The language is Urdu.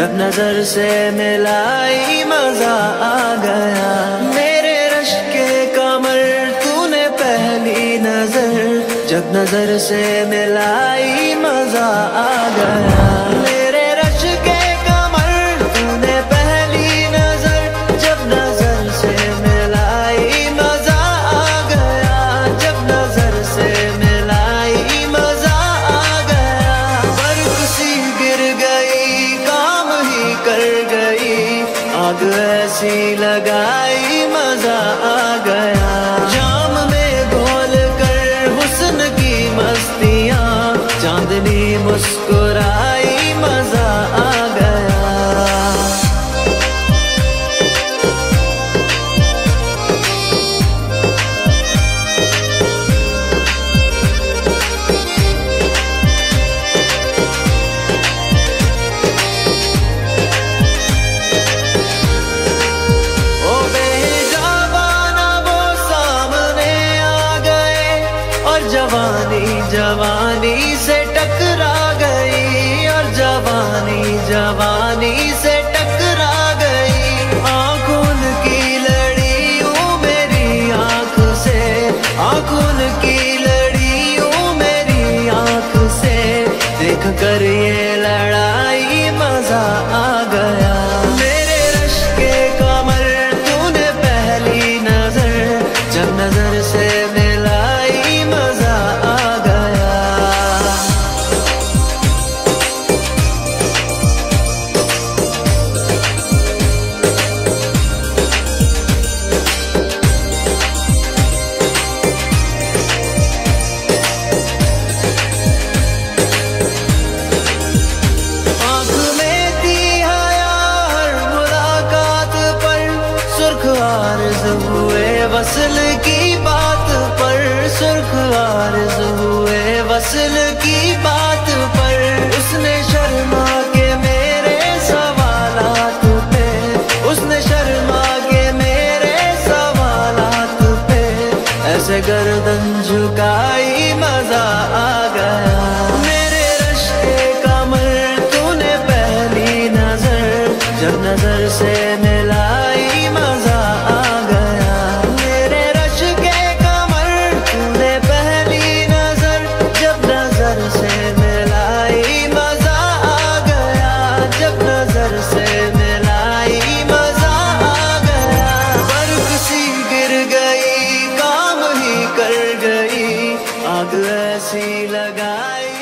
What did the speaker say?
جب نظر سے ملائی مزہ آ گیا۔ میرے رش کے کمر تو نے پہلی نظر۔ جب نظر سے ملائی مزہ آ کر گئی، آگ ایسی لگائی، مزہ آ گیا۔ جام میں گھول کر حسن کی مستیاں، چاندنی مسکرائی، مزہ جوانی جوانی سے ٹکرا گئی، اور جوانی جوانی سے ٹکرا گئی۔ آنکھوں کی لڑیوں میری آنکھ سے، آنکھوں کی لڑیوں میری آنکھ سے۔ دیکھ کر یہ عارض ہوئے وصل کی بات پر، سرخ عارض ہوئے وصل کی بات پر۔ اس نے شرما کے میرے سوالات پہ، اس نے شرما کے میرے سوالات پہ۔ ایسے گردن جھکائی مزہ آ گیا۔ میرے رشتے کمر، تو نے پہلی نظر جب نظر سے آگ ایسی لگائی